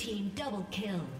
team double kill.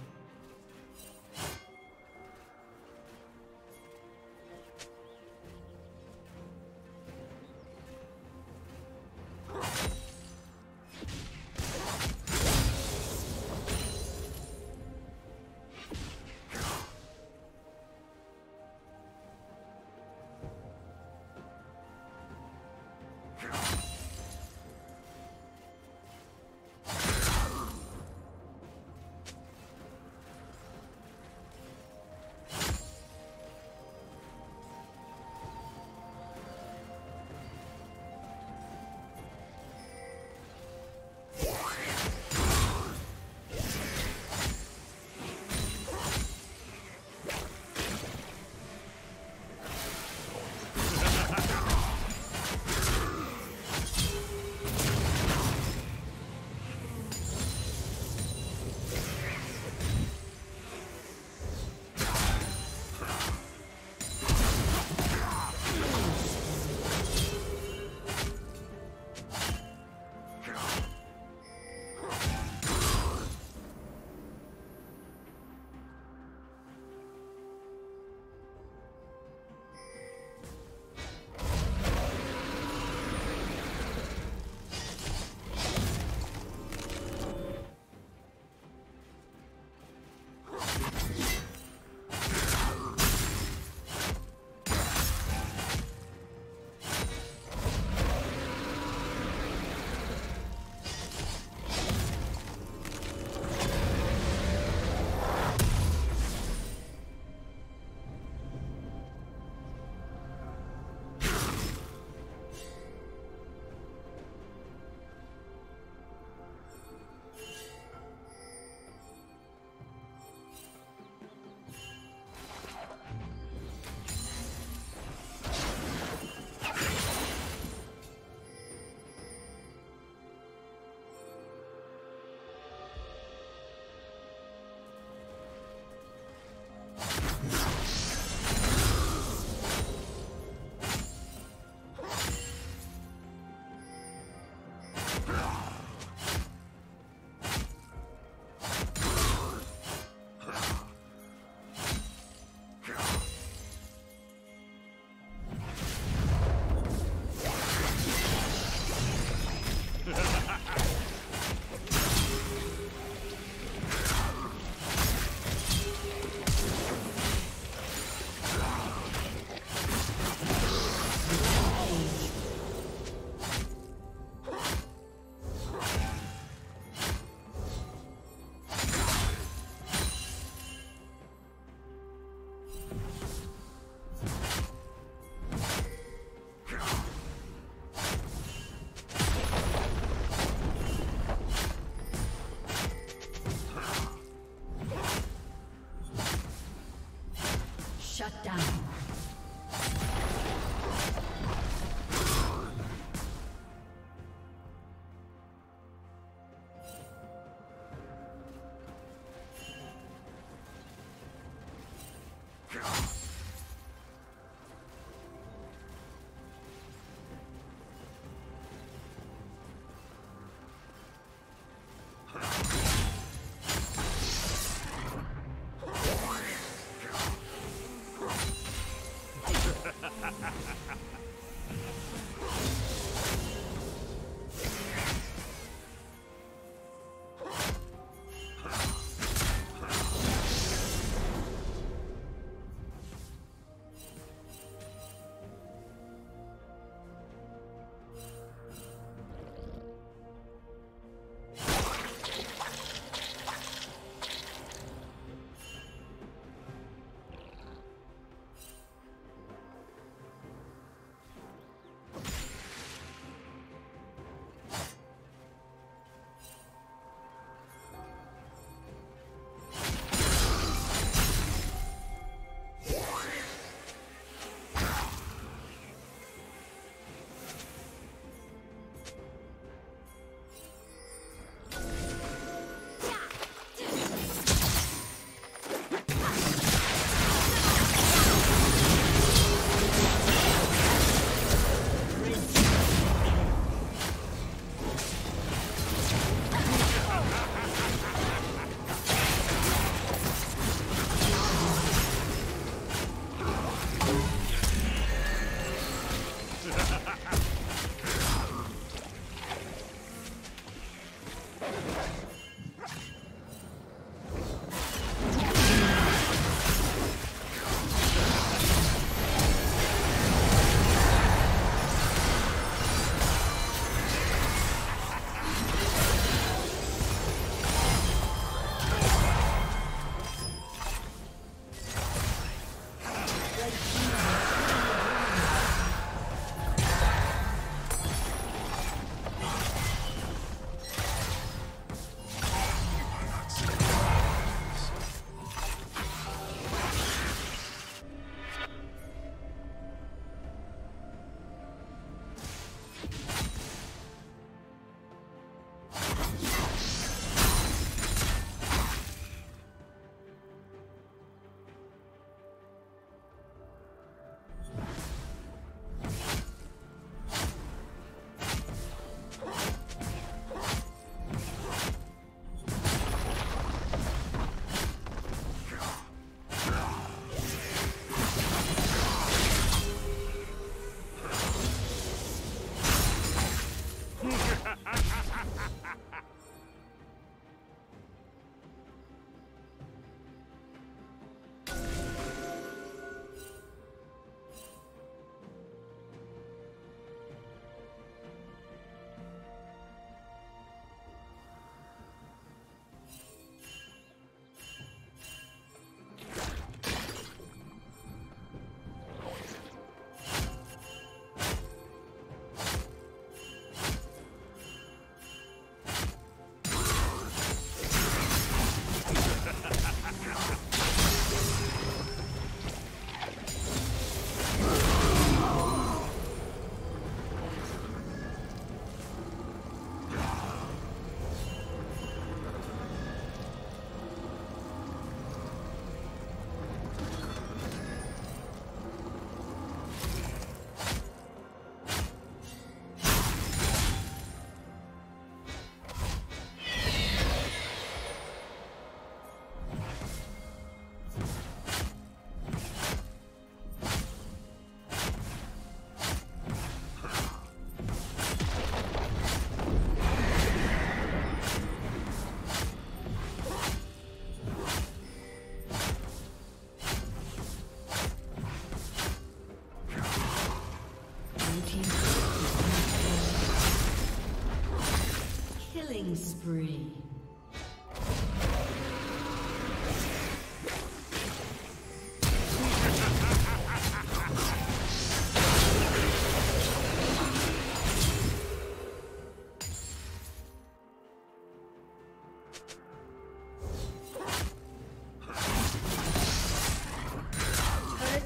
Killing spree.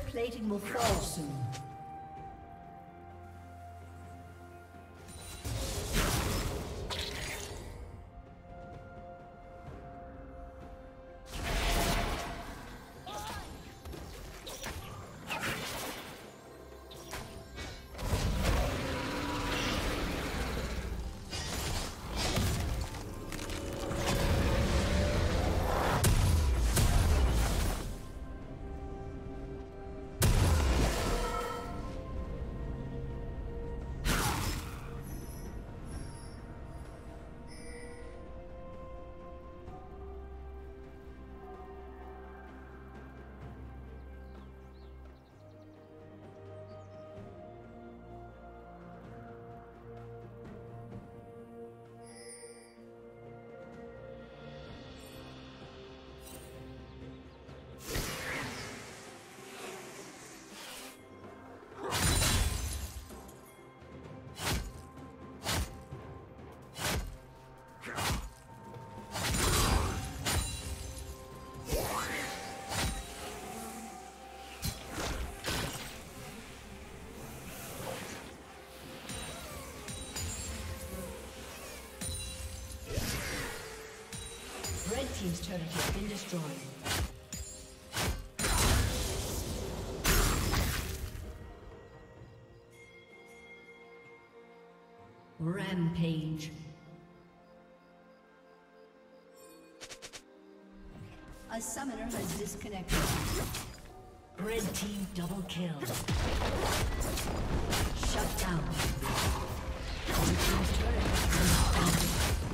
plating will fall team's turret has been destroyed. Rampage. A summoner has disconnected. Red team double kill. Shut down. Blue team's turret has been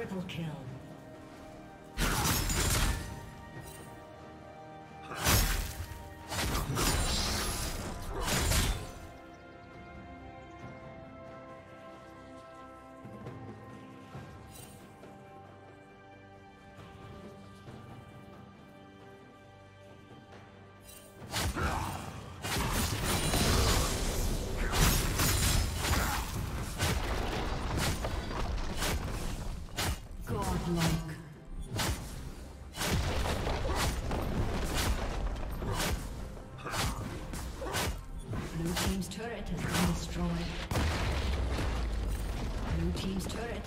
Triple kill.